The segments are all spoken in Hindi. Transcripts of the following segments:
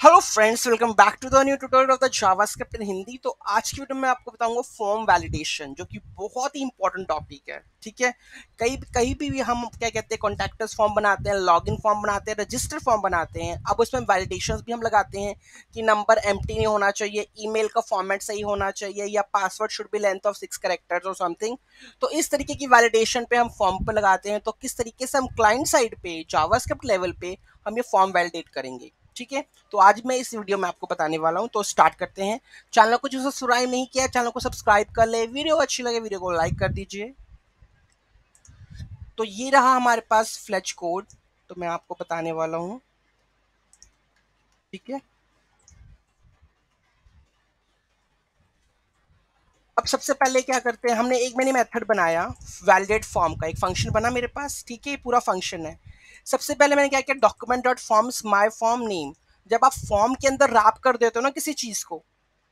Hello friends welcome back to the new tutorial of the JavaScript in Hindi तो आज की वीडियो में आपको बताऊँगा फॉर्म वैलिडेशन जो कि बहुत ही इंपॉर्टेंट टॉपिक है ठीक है? कहीं कहीं भी, भी हम क्या कहते हैं कॉन्टैक्टर्स फॉर्म बनाते हैं लॉगिन फॉर्म बनाते हैं रजिस्टर फॉर्म बनाते हैं। अब उसमें वैलिडेशन भी हम लगाते हैं कि नंबर एम नहीं होना चाहिए ईमेल का फॉर्मेट सही होना चाहिए या password should be length of six characters और समथिंग तो इस तरीके की वैलिडेशन पे हम फॉर्म पर लगाते हैं। तो किस तरीके से हम क्लाइंट साइड पे जावास्क्रिप्ट लेवल पे हम ये फॉर्म वैलिडेट करेंगे। ठीक है? तो आज मैं इस वीडियो में आपको बताने वाला हूँ तो स्टार्ट करते हैं। चैनल को जो सब्सक्राइब नहीं किया, चैनल को सब्सक्राइब कर ले। वीडियो अच्छी लगे, वीडियो को लाइक कर दीजिए। तो ये रहा हमारे पास फ्लैच कोड तो मैं आपको बताने वाला हूँ। ठीक है? अब सबसे पहले क्या करते हैं, हमने एक मैंने मेथड बनाया वैलिडेट फॉर्म का। एक फ़ंक्शन बना मेरे पास, ठीक है? पूरा फ़ंक्शन है। सबसे पहले मैंने क्या किया? Document dot forms my form name जब आप फॉर्म के अंदर रैप कर देते हो ना किसी चीज़ को,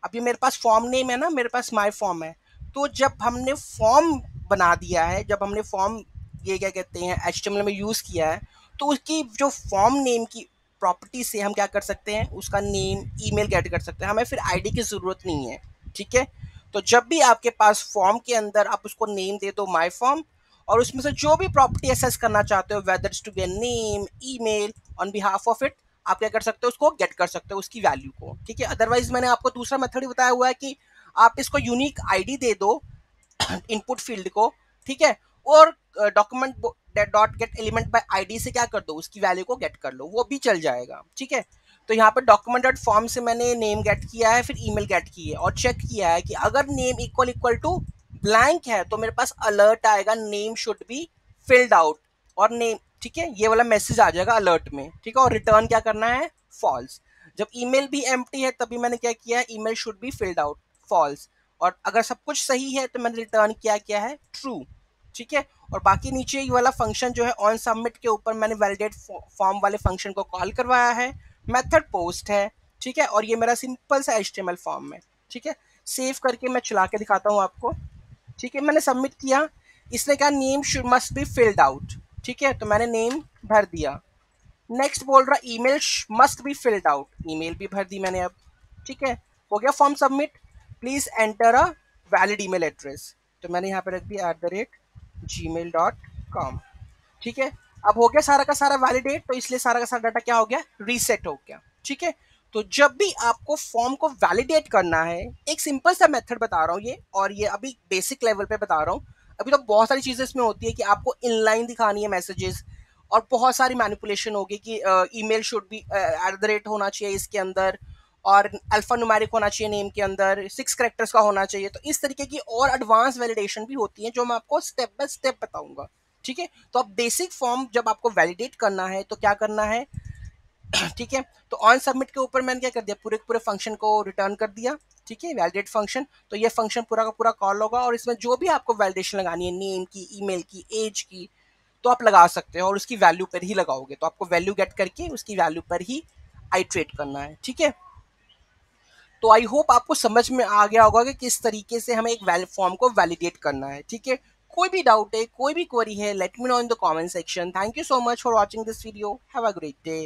अभी मेरे पास फॉर्म नेम है ना, मेरे पास माई फॉर्म है। तो जब हमने फॉर्म बना दिया है, जब हमने फॉर्म ये क्या कहते हैं एच में यूज़ किया है तो उसकी जो फॉर्म नेम की प्रॉपर्टी से हम क्या कर सकते हैं? उसका नेम ईमेल गेट कर सकते हैं। हमें फिर आईडी की ज़रूरत नहीं है, ठीक है? तो जब भी आपके पास फॉर्म के अंदर आप उसको नेम दे दो माई फॉर्म और उसमें से जो भी प्रॉपर्टी एसेस करना चाहते हो whether to be name email on behalf of it आप क्या कर सकते हो, उसको गेट कर सकते हो, उसकी वैल्यू को। ठीक है? अदरवाइज़ मैंने आपको दूसरा मेथड ही बताया हुआ है कि आप इसको यूनिक आईडी दे दो इनपुट फ़ील्ड को। ठीक है? और document dot get element by ID से क्या कर दो, उसकी वैल्यू को गेट कर लो। वो भी चल जाएगा। ठीक है? तो यहाँ पर डॉक्यूमेंट डॉट फॉर्म से मैंने नेम गेट किया है, फिर ईमेल गेट की है और चेक किया है कि अगर name equal equal to blank है तो मेरे पास अलर्ट आएगा name should be filled out और नेम ठीक है, ये वाला मैसेज आ जाएगा अलर्ट में, ठीक है, और रिटर्न क्या करना है? फॉल्स जब ईमेल भी एम है, तभी मैंने क्या किया है? Email should be filled out false और अगर सब कुछ सही है तो मैंने रिटर्न क्या किया है? ट्रू ठीक है? और बाकी नीचे ये वाला फ़ंक्शन जो है ऑन सबमिट के ऊपर मैंने वैलिडेट फॉर्म वाले फ़ंक्शन को कॉल करवाया है. मेथड पोस्ट है, ठीक है? और ये मेरा सिंपल सा एच फॉर्म है, ठीक है? सेव करके मैं चला के दिखाता हूँ आपको. ठीक है, मैंने सबमिट किया। इसने कहा name should must be filled out ठीक है तो मैंने नेम भर दिया। नेक्स्ट बोल रहा email must be filled out email भी भर दी मैंने अब। ठीक है, हो गया form submit please enter a valid email address तो मैंने यहाँ पे रख दिया at the rate gmail dot com ठीक है, अब हो गया सारा का सारा वैलिडेट तो इसलिए सारा का सारा डाटा क्या हो गया? रीसेट हो गया। ठीक है तो जब भी आपको फॉर्म को वैलिडेट करना है, एक सिंपल सा मेथड बता रहा हूँ ये, और ये अभी बेसिक लेवल पे बता रहा हूँ। अभी तो बहुत सारी चीज़ें इसमें होती है कि आपको इनलाइन दिखानी है मैसेजेस और बहुत सारी मैनिपुलेशन होगी कि ईमेल शुड भी एट द रेट होना चाहिए इसके अंदर, और अल्फ़ा नुमेरिक होना चाहिए नेम के अंदर सिक्स करेक्टर्स का होना चाहिए। तो इस तरीके की और एडवांस वैलिडेशन भी होती है जो मैं आपको स्टेप बाय स्टेप बताऊँगा। ठीक है? तो अब बेसिक फॉर्म जब आपको वैलिडेट करना है तो क्या करना है? ठीक है? तो ऑन सबमिट के ऊपर मैंने क्या कर दिया? पूरे पूरे फ़ंक्शन को रिटर्न कर दिया, ठीक है? वैलिडेट फ़ंक्शन तो ये फ़ंक्शन पूरा का पूरा कॉल होगा और इसमें जो भी आपको वैलिडेशन लगानी है नेम की ईमेल की एज की तो आप लगा सकते हो और उसकी वैल्यू पर ही लगाओगे। तो आपको वैल्यू गेट करके उसकी वैल्यू पर ही आइट्रेट करना है, ठीक है? तो आई होप आपको समझ में आ गया होगा कि किस तरीके से हमें एक फॉर्म को वैलिडेट करना है, ठीक है? कोई भी डाउट है, कोई भी क्वेरी है let me know in the comment section thank you so much for watching this video have a great day